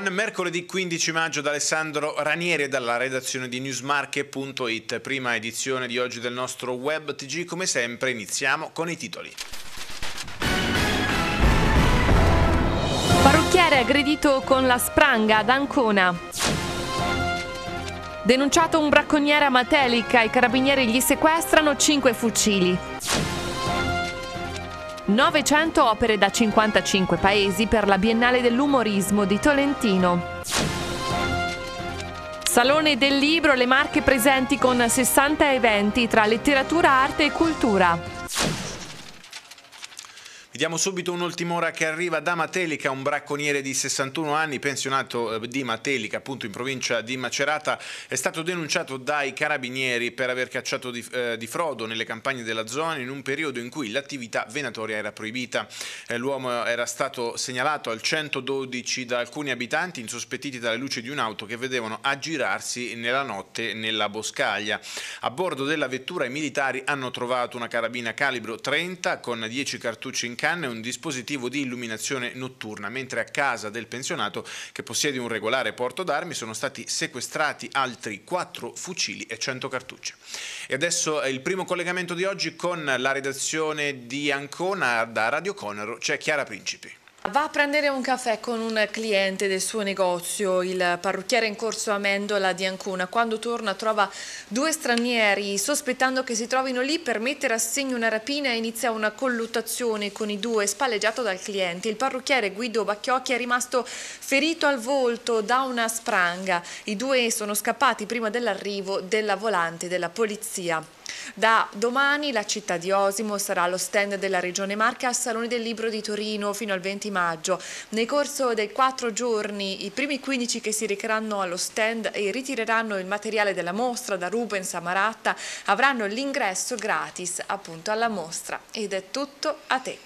Buon mercoledì 15 maggio da Alessandro Ranieri e dalla redazione di newsmarket.it, prima edizione di oggi del nostro web TG. Come sempre iniziamo con i titoli. Parrucchiere aggredito con la spranga ad Ancona. Denunciato un bracconiere a Matelica, i carabinieri gli sequestrano 5 fucili. 900 opere da 55 paesi per la Biennale dell'umorismo di Tolentino. Salone del libro, le marche presenti con 60 eventi tra letteratura, arte e cultura. Diamo subito un'ultima ora che arriva da Matelica, un bracconiere di 61 anni, pensionato eh, di Matelica, appunto in provincia di Macerata, è stato denunciato dai carabinieri per aver cacciato di, eh, di frodo nelle campagne della zona in un periodo in cui l'attività venatoria era proibita. Eh, L'uomo era stato segnalato al 112 da alcuni abitanti insospettiti dalle luci di un'auto che vedevano aggirarsi nella notte nella boscaglia. A bordo della vettura i militari hanno trovato una carabina calibro 30 con 10 cartucci in canna un dispositivo di illuminazione notturna, mentre a casa del pensionato che possiede un regolare porto d'armi sono stati sequestrati altri 4 fucili e 100 cartucce. E adesso il primo collegamento di oggi con la redazione di Ancona da Radio Conero, c'è Chiara Principi. Va a prendere un caffè con un cliente del suo negozio, il parrucchiere in corso Amendola di Ancona. Quando torna trova due stranieri, sospettando che si trovino lì per mettere a segno una rapina inizia una colluttazione con i due, spalleggiato dal cliente. Il parrucchiere Guido Bacchiocchi è rimasto ferito al volto da una spranga. I due sono scappati prima dell'arrivo della volante della polizia. Da domani la città di Osimo sarà allo stand della Regione Marche al Salone del Libro di Torino fino al 20 maggio. Nel corso dei quattro giorni i primi 15 che si recheranno allo stand e ritireranno il materiale della mostra da Rubens a Maratta avranno l'ingresso gratis appunto alla mostra. Ed è tutto a te.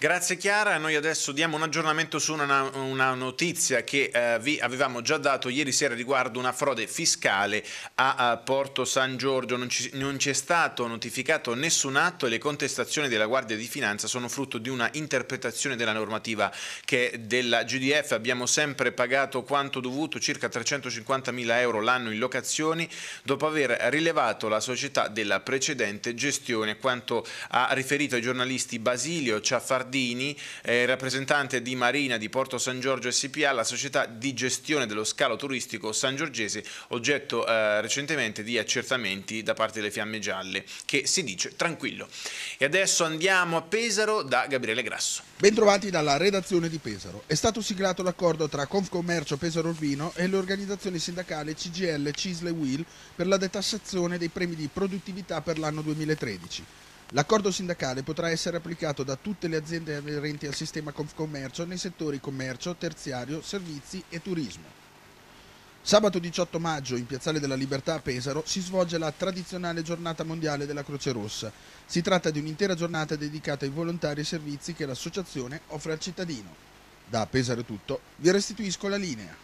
Grazie Chiara, noi adesso diamo un aggiornamento su una, una notizia che eh, vi avevamo già dato ieri sera riguardo una frode fiscale a, a Porto San Giorgio, non ci, non ci, è stato notificato nessun atto e le contestazioni della Guardia di Finanza sono frutto di una interpretazione della normativa che della GDF abbiamo sempre pagato quanto dovuto, circa 350 mila euro l'anno in locazioni, dopo aver rilevato la società della precedente gestione, quanto ha riferito ai giornalisti Basilio Ciaffardini Giardini, eh, rappresentante di Marina di Porto San Giorgio SPA, la società di gestione dello scalo turistico San Giorgese, oggetto eh, recentemente di accertamenti da parte delle Fiamme Gialle, che si dice tranquillo. E adesso andiamo a Pesaro da Gabriele Grasso. Bentrovati dalla redazione di Pesaro. È stato siglato l'accordo tra Confcommercio Pesaro Urbino e le organizzazioni sindacali CGL, Cisle e Will per la detassazione dei premi di produttività per l'anno 2013. L'accordo sindacale potrà essere applicato da tutte le aziende aderenti al sistema Confcommercio nei settori commercio, terziario, servizi e turismo. Sabato 18 maggio in Piazzale della Libertà a Pesaro si svolge la tradizionale giornata mondiale della Croce Rossa. Si tratta di un'intera giornata dedicata ai volontari e servizi che l'associazione offre al cittadino. Da Pesaro è tutto, vi restituisco la linea.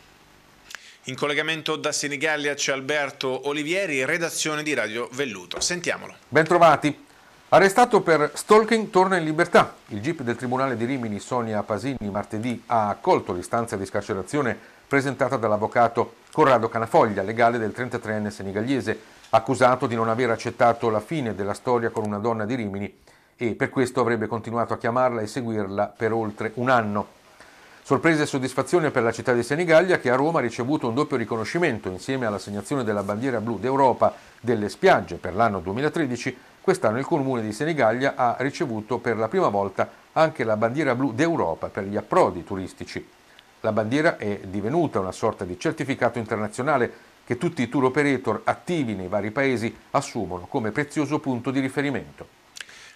In collegamento da Senigallia c'è Alberto Olivieri, redazione di Radio Velluto. Sentiamolo. Bentrovati. Arrestato per stalking torna in libertà. Il GIP del Tribunale di Rimini Sonia Pasini martedì ha accolto l'istanza di scarcerazione presentata dall'avvocato Corrado Canafoglia, legale del 33enne senegallese, accusato di non aver accettato la fine della storia con una donna di Rimini e per questo avrebbe continuato a chiamarla e seguirla per oltre un anno. Sorpresa e soddisfazione per la città di Senigallia che a Roma ha ricevuto un doppio riconoscimento insieme all'assegnazione della bandiera blu d'Europa delle spiagge per l'anno 2013 Quest'anno il Comune di Senigallia ha ricevuto per la prima volta anche la bandiera blu d'Europa per gli approdi turistici. La bandiera è divenuta una sorta di certificato internazionale che tutti i tour operator attivi nei vari paesi assumono come prezioso punto di riferimento.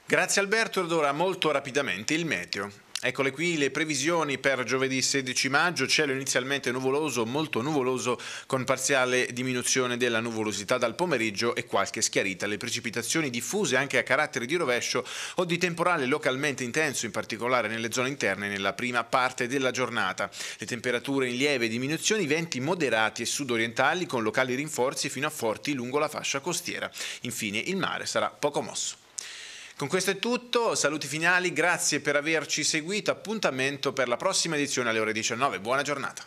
Grazie Alberto ed ora molto rapidamente il meteo. Eccole qui le previsioni per giovedì 16 maggio, cielo inizialmente nuvoloso, molto nuvoloso con parziale diminuzione della nuvolosità dal pomeriggio e qualche schiarita. Le precipitazioni diffuse anche a carattere di rovescio o di temporale localmente intenso, in particolare nelle zone interne nella prima parte della giornata. Le temperature in lieve diminuzioni, venti moderati e sudorientali con locali rinforzi fino a forti lungo la fascia costiera. Infine il mare sarà poco mosso. Con questo è tutto, saluti finali, grazie per averci seguito, appuntamento per la prossima edizione alle ore 19, buona giornata.